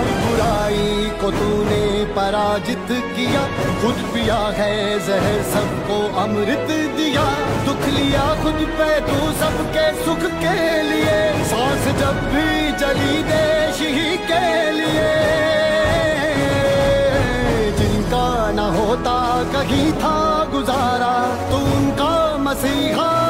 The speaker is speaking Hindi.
हर बुराई को तूने पराजित किया। खुद पिया है जहर, सबको अमृत दिया। दुख लिया खुद पे, तू सबके सुख के लिए। सांस जब भी जली देश ही के लिए। जिनका न होता, कहीं था गुजारा। तू उनका मसीहा